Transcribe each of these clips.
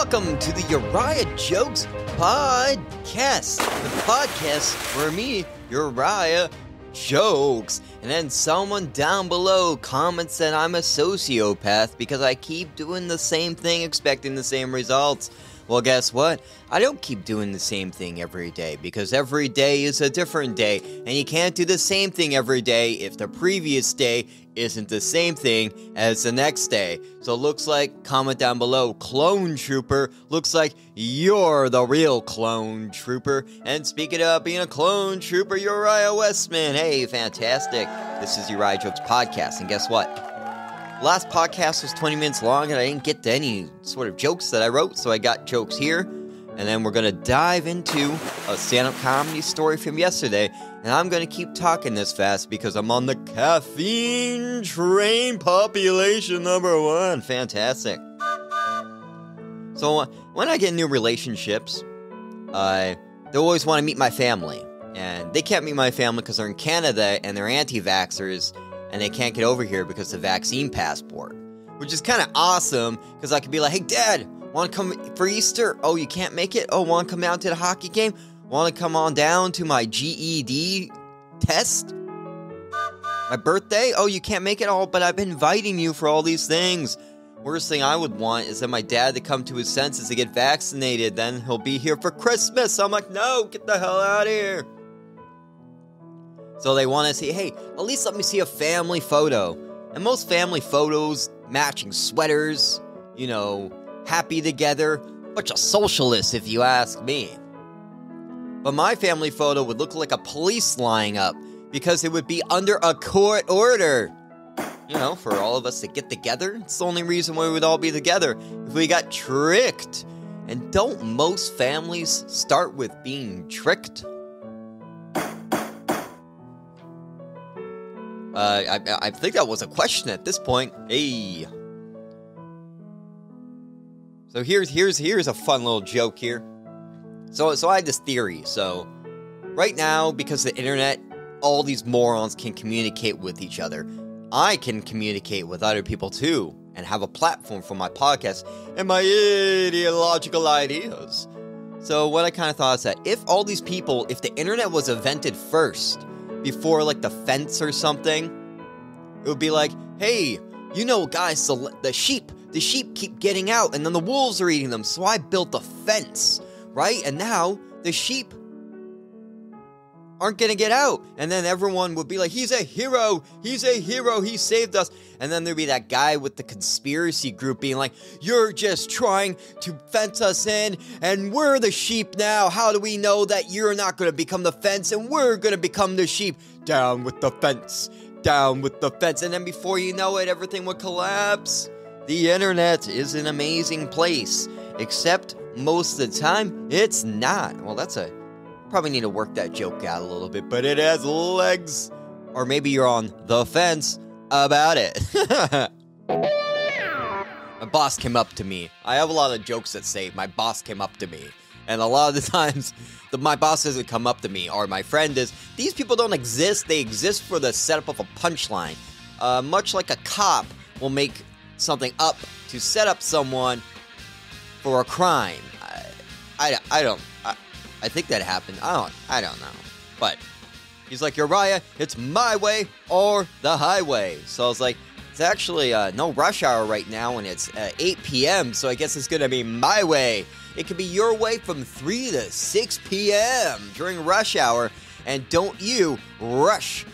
Welcome to the Uriah Jokes Podcast, the podcast where me, Uriah, jokes, and then someone down below comments that I'm a sociopath because I keep doing the same thing expecting the same results. Well, guess what? I don't keep doing the same thing every day because every day is a different day, and you can't do the same thing every day if the previous day isn't the same thing as the next day. So looks like, comment down below, Clone Trooper, looks like you're the real Clone Trooper. And speaking of being a Clone Trooper, Uriah Wesman. Hey, fantastic. This is Uriah Jokes Podcast, and guess what? Last podcast was 20 minutes long and I didn't get to any sort of jokes that I wrote, so I got jokes here. And then we're going to dive into a stand up comedy story from yesterday. And I'm going to keep talking this fast because I'm on the caffeine train population number one. Fantastic. So, uh, when I get new relationships, uh, they always want to meet my family. And they can't meet my family because they're in Canada and they're anti vaxxers and they can't get over here because of the vaccine passport. Which is kind of awesome because I could be like, hey, dad, want to come for Easter? Oh, you can't make it? Oh, want to come out to the hockey game? Want to come on down to my GED test? My birthday? Oh, you can't make it all, but I've been inviting you for all these things. Worst thing I would want is that my dad to come to his senses to get vaccinated. Then he'll be here for Christmas. I'm like, no, get the hell out of here. So they want to see, hey, at least let me see a family photo. And most family photos, matching sweaters, you know, happy together, bunch of socialists if you ask me. But my family photo would look like a police lying up because it would be under a court order. You know, for all of us to get together, it's the only reason why we would all be together if we got tricked. And don't most families start with being tricked? Uh, I, I think that was a question at this point. Hey. So here's here's here's a fun little joke here. So so I had this theory. So right now, because the internet, all these morons can communicate with each other. I can communicate with other people too, and have a platform for my podcast and my ideological ideas. So what I kind of thought is that if all these people, if the internet was invented first, before like the fence or something, it would be like, hey, you know, guys, the, the sheep, the sheep keep getting out and then the wolves are eating them. So I built a fence, right? And now the sheep aren't gonna get out. And then everyone would be like, he's a hero, he's a hero, he saved us. And then there'd be that guy with the conspiracy group being like, you're just trying to fence us in, and we're the sheep now. How do we know that you're not gonna become the fence and we're gonna become the sheep? Down with the fence, down with the fence. And then before you know it, everything would collapse. The internet is an amazing place, except most of the time, it's not. Well, that's a Probably need to work that joke out a little bit, but it has legs. Or maybe you're on the fence about it. my boss came up to me. I have a lot of jokes that say my boss came up to me. And a lot of the times, the, my boss doesn't come up to me, or my friend is. These people don't exist. They exist for the setup of a punchline. Uh, much like a cop will make something up to set up someone for a crime. I, I, I don't. I, think that happened. I don't. I don't know. But he's like Uriah, it's my way or the highway. So I was like, it's actually uh, no rush hour right now, and it's uh, 8 p.m. So I guess it's gonna be my way. It could be your way from 3 to 6 p.m. during rush hour, and don't you rush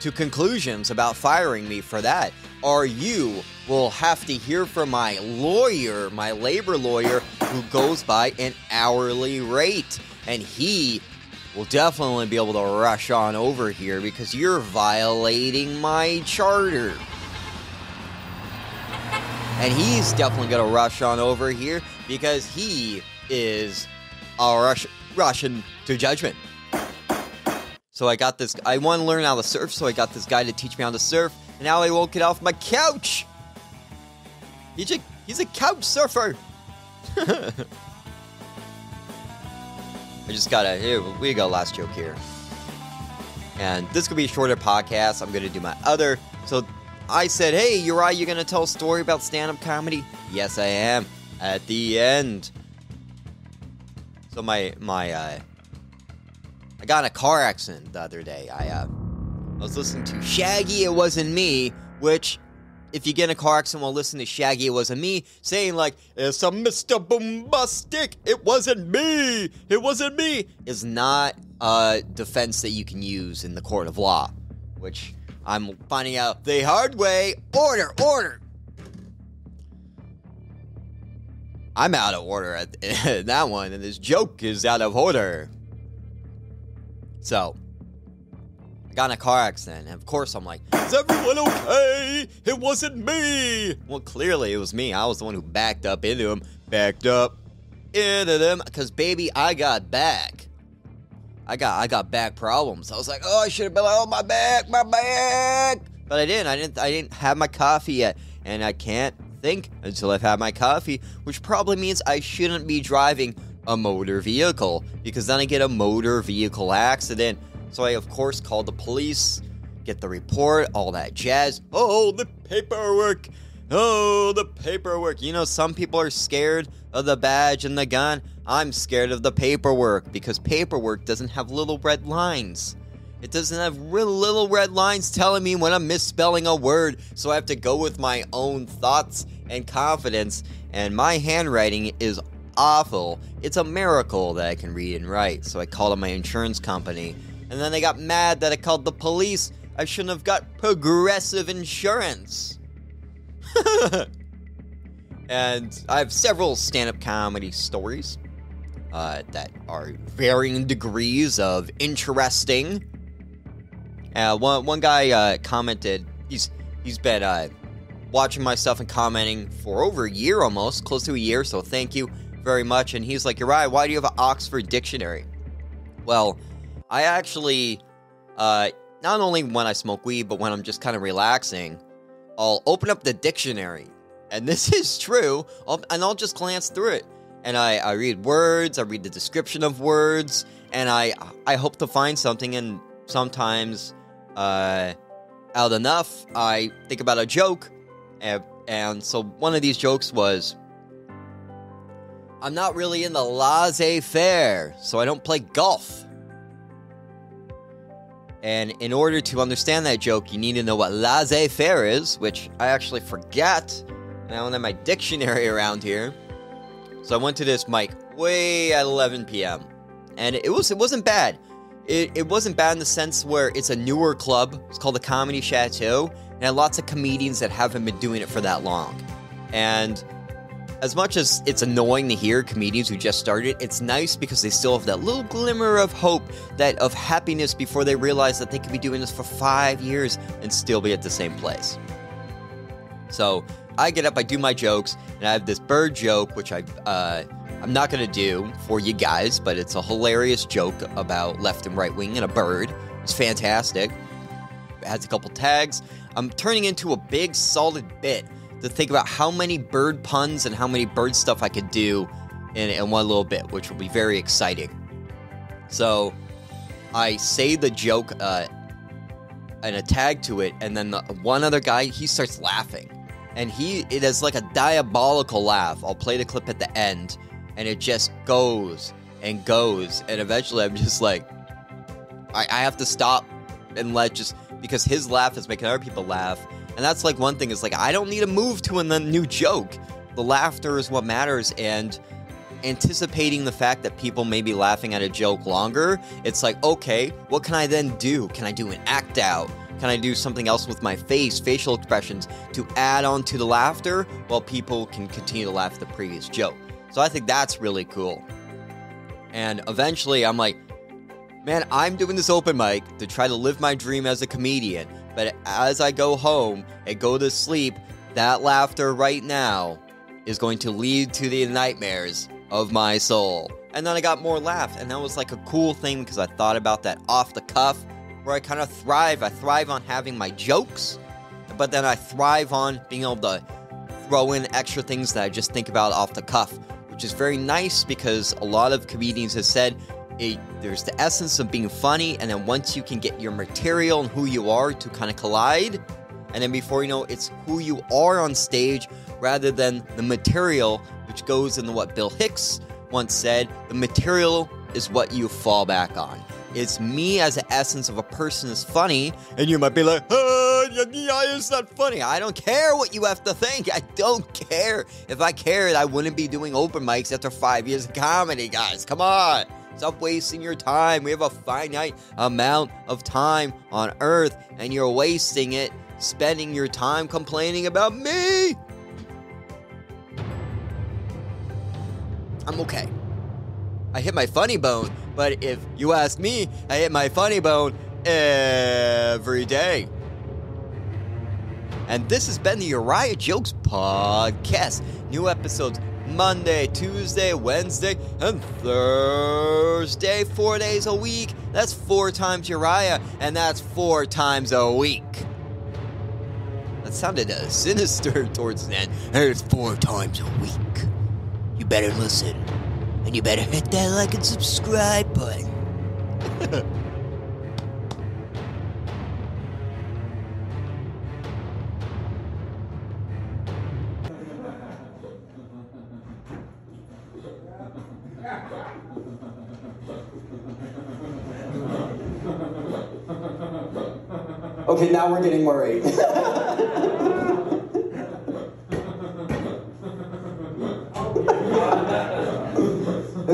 to conclusions about firing me for that, or you will have to hear from my lawyer, my labor lawyer, who goes by an hourly rate and he will definitely be able to rush on over here because you're violating my charter. And he's definitely going to rush on over here because he is a rush, Russian to judgment. So I got this. I want to learn how to surf, so I got this guy to teach me how to surf. And now I won't get off my couch. He's a he's a couch surfer. I just gotta, we go, last joke here. And this could be a shorter podcast. I'm gonna do my other. So I said, hey, Uriah, you gonna tell a story about stand up comedy? Yes, I am. at the end. So my my uh, I got in a car accident the other day. I uh, I was listening to Shaggy. It wasn't me, which if you get in a car accident while listening to Shaggy, it wasn't me, saying like, it's a Mr. Boombastic, it wasn't me, it wasn't me, is not a defense that you can use in the court of law, which I'm finding out the hard way. Order, order. I'm out of order at that one, and this joke is out of order. So, got in a car accident. And of course, I'm like, is everyone okay? It wasn't me. Well, clearly it was me. I was the one who backed up into him, backed up into them, because baby, I got back. I got I got back problems. I was like, oh, I should have been like, oh my back, my back. But I didn't. I didn't. I didn't have my coffee yet, and I can't think until I've had my coffee, which probably means I shouldn't be driving a motor vehicle because then I get a motor vehicle accident so I, of course, called the police, get the report, all that jazz. Oh, the paperwork. Oh, the paperwork. You know, some people are scared of the badge and the gun. I'm scared of the paperwork because paperwork doesn't have little red lines. It doesn't have little red lines telling me when I'm misspelling a word, so I have to go with my own thoughts and confidence. And my handwriting is awful. It's a miracle that I can read and write. So I called up my insurance company and then they got mad that I called the police. I shouldn't have got progressive insurance. and I have several stand up comedy stories uh, that are varying degrees of interesting. Uh, one, one guy uh, commented, he's, he's been uh, watching my stuff and commenting for over a year almost, close to a year, so thank you very much. And he's like, Uriah, why do you have an Oxford dictionary? Well, I actually, uh, not only when I smoke weed, but when I'm just kind of relaxing, I'll open up the dictionary. And this is true. I'll, and I'll just glance through it. And I, I read words, I read the description of words, and I, I hope to find something. And sometimes, uh, out enough, I think about a joke. And, and so one of these jokes was I'm not really in the laissez faire, so I don't play golf. And in order to understand that joke, you need to know what laissez faire is, which I actually forget. And I don't have my dictionary around here. So I went to this mic way at 11 p.m. And it was it wasn't bad. It, it wasn't bad in the sense where it's a newer club. It's called the Comedy Chateau. And had lots of comedians that haven't been doing it for that long. And as much as it's annoying to hear comedians who just started, it's nice because they still have that little glimmer of hope, that of happiness before they realize that they could be doing this for five years and still be at the same place. So I get up, I do my jokes, and I have this bird joke, which I uh, I'm not gonna do for you guys, but it's a hilarious joke about left and right wing and a bird. It's fantastic. It has a couple tags. I'm turning into a big solid bit to think about how many bird puns and how many bird stuff I could do in, in one little bit, which will be very exciting. So I say the joke uh, and a tag to it, and then the, one other guy he starts laughing, and he it is like a diabolical laugh. I'll play the clip at the end, and it just goes and goes, and eventually I'm just like, I, I have to stop and let just because his laugh is making other people laugh and that's like one thing is like I don't need to move to a new joke. The laughter is what matters and anticipating the fact that people may be laughing at a joke longer, it's like, okay, what can I then do? Can I do an act out? Can I do something else with my face, facial expressions to add on to the laughter while people can continue to laugh at the previous joke? So I think that's really cool. And eventually I'm like, man, I'm doing this open mic to try to live my dream as a comedian. But as I go home and go to sleep, that laughter right now is going to lead to the nightmares of my soul. And then I got more laugh, and that was like a cool thing because I thought about that off the cuff where I kind of thrive. I thrive on having my jokes, but then I thrive on being able to throw in extra things that I just think about off the cuff, which is very nice because a lot of comedians have said it, there's the essence of being funny, and then once you can get your material and who you are to kind of collide, and then before you know it's who you are on stage rather than the material which goes into what Bill Hicks once said the material is what you fall back on. It's me as the essence of a person is funny, and you might be like, oh, yeah, it's not funny. I don't care what you have to think. I don't care. If I cared, I wouldn't be doing open mics after five years of comedy, guys. Come on. Stop wasting your time. We have a finite amount of time on earth, and you're wasting it spending your time complaining about me. I'm okay. I hit my funny bone, but if you ask me, I hit my funny bone every day. And this has been the Uriah Jokes Podcast. New episodes Monday, Tuesday, Wednesday, and Thursday. Four days a week. That's four times Uriah, and that's four times a week. That sounded uh, sinister towards the end. It's four times a week. You better listen. And you better hit that like and subscribe button. Okay, now we're getting worried. this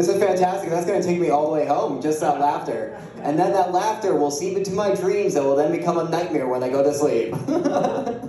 is fantastic. That's going to take me all the way home, just that laughter. And then that laughter will seep into my dreams that will then become a nightmare when I go to sleep.